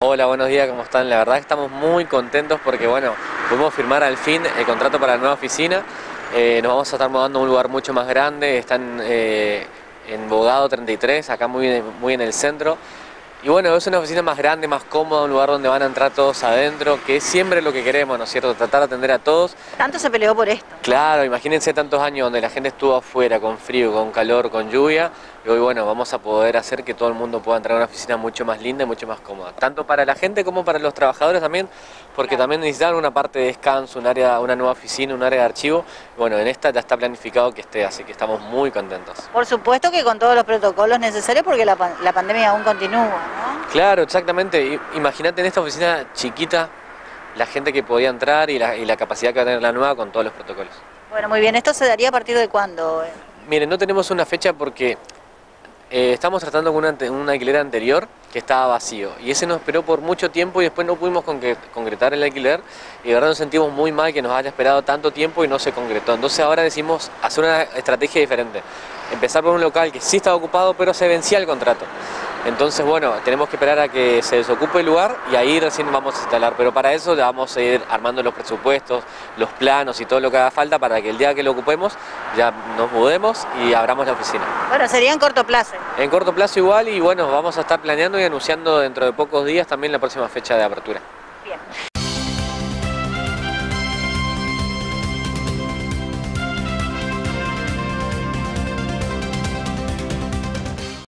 Hola, buenos días, ¿cómo están? La verdad que estamos muy contentos porque, bueno, pudimos firmar al fin el contrato para la nueva oficina. Eh, nos vamos a estar mudando a un lugar mucho más grande, están eh, en Bogado 33, acá muy, muy en el centro. Y bueno, es una oficina más grande, más cómoda, un lugar donde van a entrar todos adentro, que es siempre lo que queremos, ¿no es cierto? Tratar de atender a todos. Tanto se peleó por esto. Claro, imagínense tantos años donde la gente estuvo afuera, con frío, con calor, con lluvia, y hoy, bueno, vamos a poder hacer que todo el mundo pueda entrar a una oficina mucho más linda y mucho más cómoda. Tanto para la gente como para los trabajadores también, porque también necesitan una parte de descanso, un área, una nueva oficina, un área de archivo. Bueno, en esta ya está planificado que esté, así que estamos muy contentos. Por supuesto que con todos los protocolos necesarios porque la, la pandemia aún continúa. Claro, exactamente. Imagínate en esta oficina chiquita la gente que podía entrar y la, y la capacidad que va a tener la nueva con todos los protocolos. Bueno, muy bien. ¿Esto se daría a partir de cuándo? Miren, no tenemos una fecha porque eh, estamos tratando con un alquiler anterior que estaba vacío y ese nos esperó por mucho tiempo y después no pudimos concretar el alquiler y de verdad nos sentimos muy mal que nos haya esperado tanto tiempo y no se concretó. Entonces ahora decimos hacer una estrategia diferente, empezar por un local que sí estaba ocupado pero se vencía el contrato. Entonces, bueno, tenemos que esperar a que se desocupe el lugar y ahí recién vamos a instalar. Pero para eso ya vamos a ir armando los presupuestos, los planos y todo lo que haga falta para que el día que lo ocupemos ya nos mudemos y abramos la oficina. Bueno, sería en corto plazo. En corto plazo igual y bueno, vamos a estar planeando y anunciando dentro de pocos días también la próxima fecha de apertura. Bien.